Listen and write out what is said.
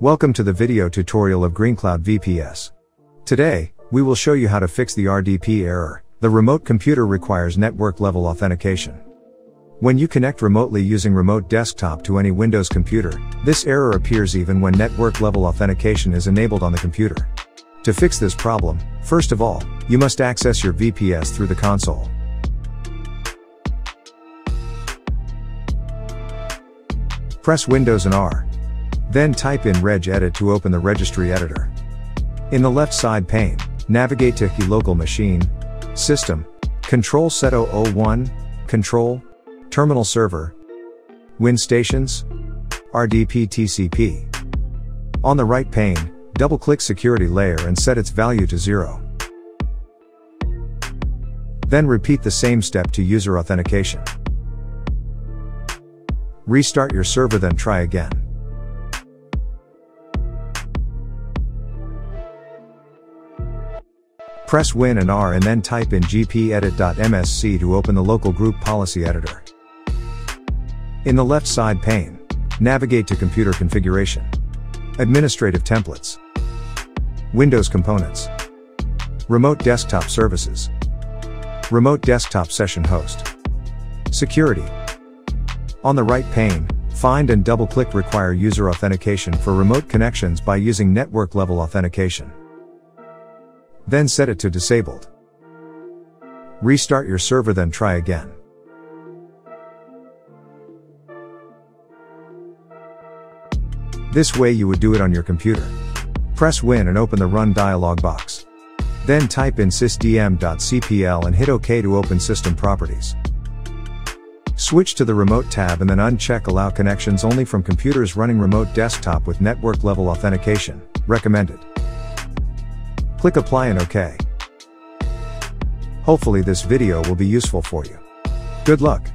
Welcome to the video tutorial of GreenCloud VPS. Today, we will show you how to fix the RDP error. The remote computer requires network level authentication. When you connect remotely using remote desktop to any Windows computer, this error appears even when network level authentication is enabled on the computer. To fix this problem, first of all, you must access your VPS through the console. Press Windows and R. Then type in regedit to open the registry editor. In the left side pane, navigate to HKEY local machine, system, control set 001, control, terminal server, win stations, RDP TCP. On the right pane, double click security layer and set its value to 0. Then repeat the same step to user authentication. Restart your server then try again. Press Win and R and then type in gpedit.msc to open the local group policy editor. In the left side pane, navigate to Computer Configuration. Administrative Templates. Windows Components. Remote Desktop Services. Remote Desktop Session Host. Security. On the right pane, find and double click Require User Authentication for remote connections by using network level authentication. Then set it to disabled. Restart your server then try again. This way you would do it on your computer. Press Win and open the Run dialog box. Then type in sysdm.cpl and hit OK to open System Properties. Switch to the Remote tab and then uncheck Allow connections only from computers running remote desktop with network level authentication. Recommended. Click apply and OK. Hopefully this video will be useful for you. Good luck!